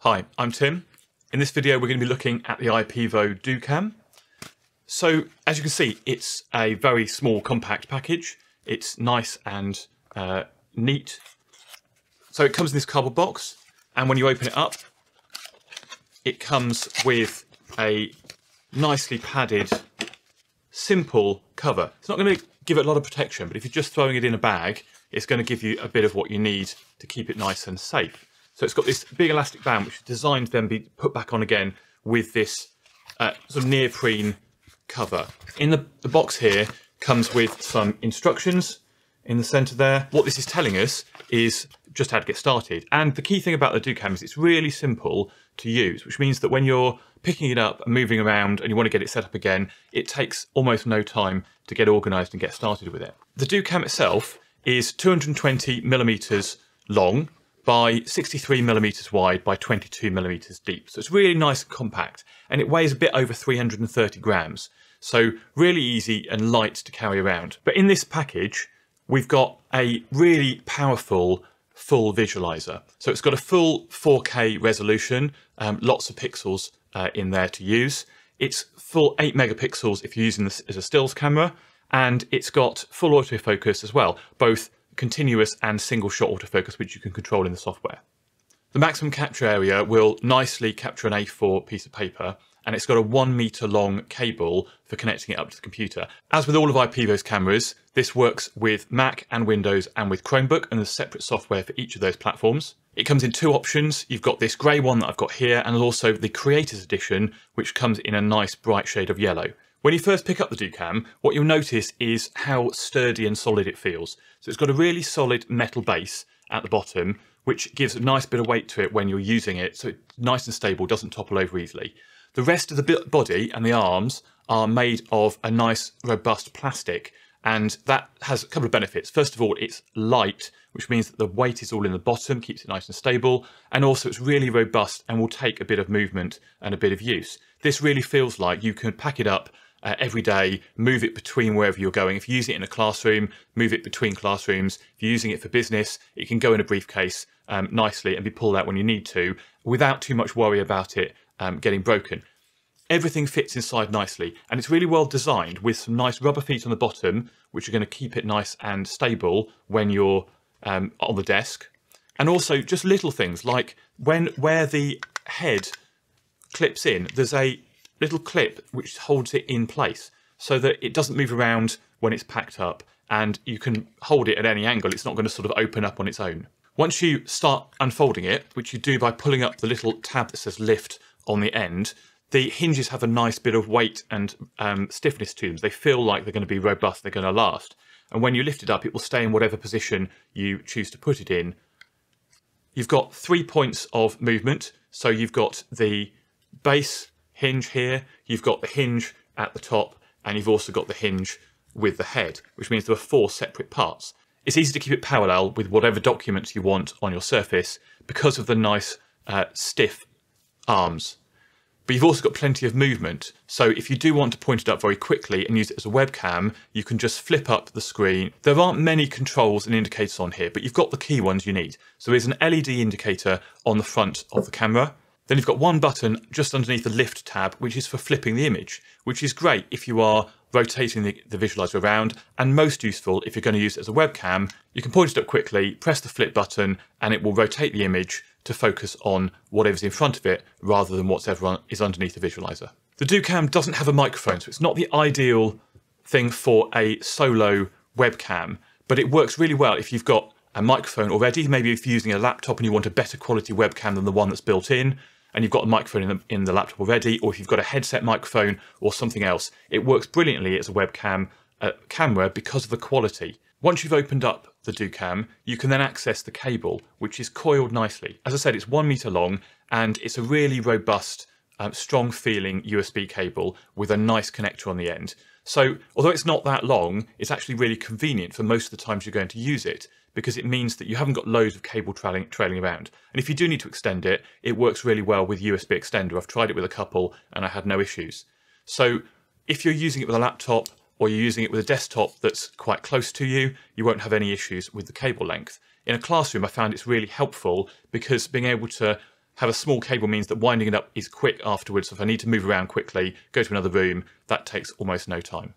Hi, I'm Tim. In this video, we're going to be looking at the IPEVO DoCam. So, as you can see, it's a very small, compact package. It's nice and uh, neat. So it comes in this cardboard box, and when you open it up, it comes with a nicely padded, simple cover. It's not going to give it a lot of protection, but if you're just throwing it in a bag, it's going to give you a bit of what you need to keep it nice and safe. So it's got this big elastic band which is designed to then be put back on again with this uh, sort of neoprene cover. In the, the box here comes with some instructions in the center there. What this is telling us is just how to get started. And the key thing about the DoCam is it's really simple to use, which means that when you're picking it up and moving around and you want to get it set up again, it takes almost no time to get organized and get started with it. The DoCam itself is 220 millimeters long by 63 millimeters wide by 22 millimeters deep. So it's really nice and compact and it weighs a bit over 330 grams. So really easy and light to carry around. But in this package, we've got a really powerful full visualizer. So it's got a full 4K resolution, um, lots of pixels uh, in there to use. It's full 8 megapixels if you're using this as a stills camera, and it's got full autofocus as well, both continuous and single shot autofocus, which you can control in the software. The maximum capture area will nicely capture an A4 piece of paper, and it's got a one meter long cable for connecting it up to the computer. As with all of IPEVO's cameras, this works with Mac and Windows and with Chromebook, and there's separate software for each of those platforms. It comes in two options. You've got this grey one that I've got here, and also the Creators Edition, which comes in a nice bright shade of yellow. When you first pick up the DoCam, what you'll notice is how sturdy and solid it feels. So it's got a really solid metal base at the bottom, which gives a nice bit of weight to it when you're using it, so it's nice and stable, doesn't topple over easily. The rest of the body and the arms are made of a nice, robust plastic, and that has a couple of benefits. First of all, it's light, which means that the weight is all in the bottom, keeps it nice and stable, and also it's really robust and will take a bit of movement and a bit of use. This really feels like you can pack it up uh, every day, move it between wherever you're going. If you use it in a classroom, move it between classrooms. If you're using it for business, it can go in a briefcase um, nicely and be pulled out when you need to without too much worry about it um, getting broken. Everything fits inside nicely and it's really well designed with some nice rubber feet on the bottom, which are going to keep it nice and stable when you're um, on the desk. And also just little things like when where the head clips in, there's a little clip which holds it in place so that it doesn't move around when it's packed up and you can hold it at any angle. It's not going to sort of open up on its own. Once you start unfolding it, which you do by pulling up the little tab that says lift on the end, the hinges have a nice bit of weight and um, stiffness to them. They feel like they're going to be robust, they're going to last. And when you lift it up, it will stay in whatever position you choose to put it in. You've got three points of movement. So you've got the base, hinge here, you've got the hinge at the top, and you've also got the hinge with the head, which means there are four separate parts. It's easy to keep it parallel with whatever documents you want on your surface because of the nice uh, stiff arms. But you've also got plenty of movement. So if you do want to point it up very quickly and use it as a webcam, you can just flip up the screen. There aren't many controls and indicators on here, but you've got the key ones you need. So there's an LED indicator on the front of the camera. Then you've got one button just underneath the lift tab, which is for flipping the image, which is great if you are rotating the, the, visualizer around and most useful if you're going to use it as a webcam. You can point it up quickly, press the flip button, and it will rotate the image to focus on whatever's in front of it rather than whatever is underneath the visualizer. The DoCam doesn't have a microphone, so it's not the ideal thing for a solo webcam, but it works really well if you've got a microphone already. Maybe if you're using a laptop and you want a better quality webcam than the one that's built in, and you've got a microphone in the, in the laptop already, or if you've got a headset microphone or something else, it works brilliantly as a webcam uh, camera because of the quality. Once you've opened up the DoCam, you can then access the cable, which is coiled nicely. As I said, it's one meter long and it's a really robust, um, strong feeling USB cable with a nice connector on the end. So although it's not that long, it's actually really convenient for most of the times you're going to use it because it means that you haven't got loads of cable trailing, trailing around. And if you do need to extend it, it works really well with USB extender. I've tried it with a couple and I had no issues. So if you're using it with a laptop or you're using it with a desktop that's quite close to you, you won't have any issues with the cable length. In a classroom, I found it's really helpful because being able to have a small cable means that winding it up is quick afterwards. So if I need to move around quickly, go to another room, that takes almost no time.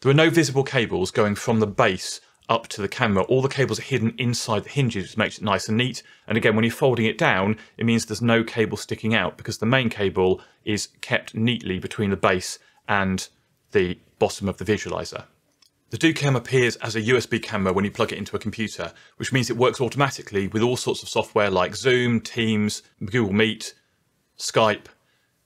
There are no visible cables going from the base up to the camera. All the cables are hidden inside the hinges, which makes it nice and neat. And again, when you're folding it down, it means there's no cable sticking out because the main cable is kept neatly between the base and the bottom of the visualizer. The DoCam appears as a USB camera when you plug it into a computer, which means it works automatically with all sorts of software like Zoom, Teams, Google Meet, Skype,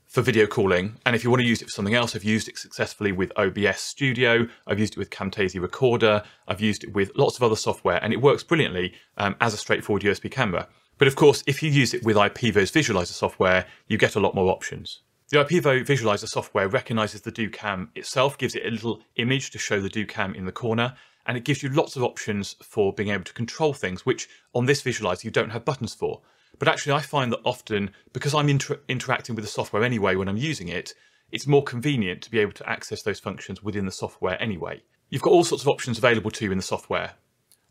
for video calling. And if you want to use it for something else, I've used it successfully with OBS Studio, I've used it with Camtasia Recorder, I've used it with lots of other software, and it works brilliantly um, as a straightforward USB camera. But of course, if you use it with IPEVO's visualizer software, you get a lot more options. The IPEVO visualizer software recognizes the DoCam itself, gives it a little image to show the DoCam in the corner, and it gives you lots of options for being able to control things, which on this visualizer you don't have buttons for. But actually, I find that often, because I'm inter interacting with the software anyway when I'm using it, it's more convenient to be able to access those functions within the software anyway. You've got all sorts of options available to you in the software.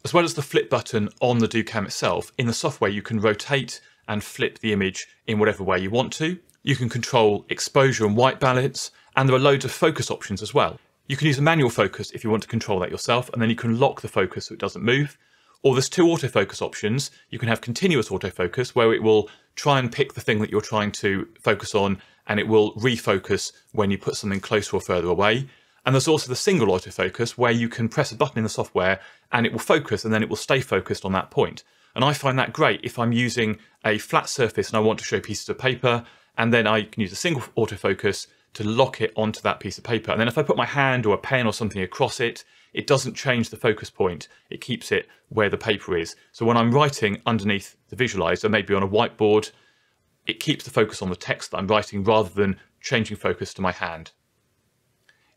As well as the flip button on the DoCam itself, in the software you can rotate and flip the image in whatever way you want to. You can control exposure and white balance, and there are loads of focus options as well. You can use a manual focus if you want to control that yourself, and then you can lock the focus so it doesn't move. Or there's two autofocus options. You can have continuous autofocus where it will try and pick the thing that you're trying to focus on and it will refocus when you put something closer or further away. And there's also the single autofocus where you can press a button in the software and it will focus and then it will stay focused on that point. And I find that great if I'm using a flat surface and I want to show pieces of paper and then I can use a single autofocus to lock it onto that piece of paper. And then if I put my hand or a pen or something across it, it doesn't change the focus point. It keeps it where the paper is. So when I'm writing underneath the visualizer, maybe on a whiteboard, it keeps the focus on the text that I'm writing rather than changing focus to my hand.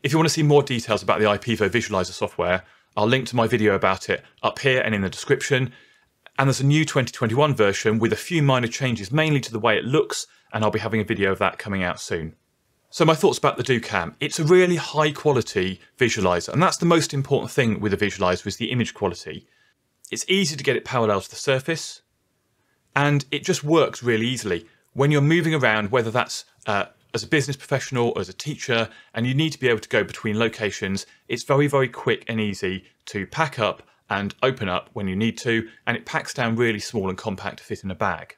If you want to see more details about the IPEVO visualizer software, I'll link to my video about it up here and in the description. And there's a new 2021 version with a few minor changes, mainly to the way it looks, and I'll be having a video of that coming out soon. So my thoughts about the DoCam. It's a really high quality visualizer, and that's the most important thing with a visualizer is the image quality. It's easy to get it parallel to the surface, and it just works really easily. When you're moving around, whether that's uh, as a business professional or as a teacher, and you need to be able to go between locations, it's very, very quick and easy to pack up and open up when you need to, and it packs down really small and compact to fit in a bag.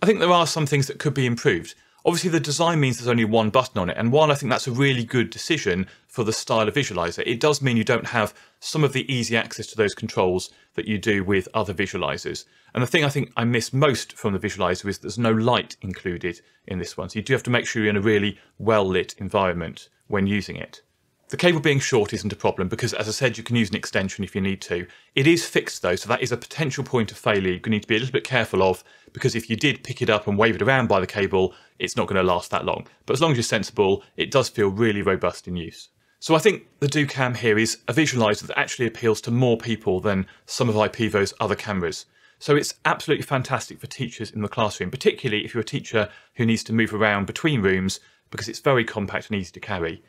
I think there are some things that could be improved. Obviously, the design means there's only one button on it, and while I think that's a really good decision for the style of visualizer, it does mean you don't have some of the easy access to those controls that you do with other visualizers. And the thing I think I miss most from the visualizer is there's no light included in this one, so you do have to make sure you're in a really well-lit environment when using it. The cable being short isn't a problem because, as I said, you can use an extension if you need to. It is fixed though, so that is a potential point of failure you need to be a little bit careful of because if you did pick it up and wave it around by the cable, it's not going to last that long. But as long as you're sensible, it does feel really robust in use. So I think the DoCam here is a visualizer that actually appeals to more people than some of IPEVO's other cameras. So it's absolutely fantastic for teachers in the classroom, particularly if you're a teacher who needs to move around between rooms because it's very compact and easy to carry.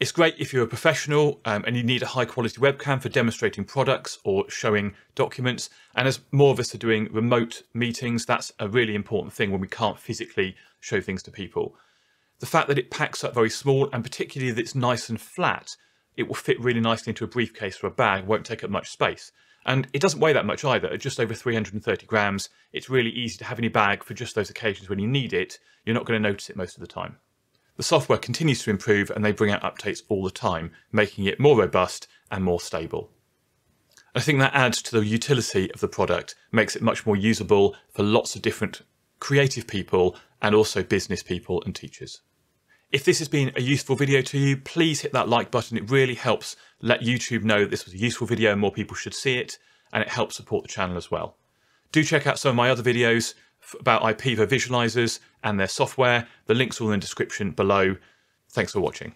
It's great if you're a professional um, and you need a high quality webcam for demonstrating products or showing documents. And as more of us are doing remote meetings, that's a really important thing when we can't physically show things to people. The fact that it packs up very small and particularly that it's nice and flat, it will fit really nicely into a briefcase or a bag, won't take up much space. And it doesn't weigh that much either, at just over 330 grams. It's really easy to have in your bag for just those occasions when you need it. You're not going to notice it most of the time. The software continues to improve and they bring out updates all the time, making it more robust and more stable. I think that adds to the utility of the product, makes it much more usable for lots of different creative people and also business people and teachers. If this has been a useful video to you, please hit that like button. It really helps let YouTube know this was a useful video and more people should see it, and it helps support the channel as well. Do check out some of my other videos about IPEVO visualizers and their software. The links all in the description below. Thanks for watching.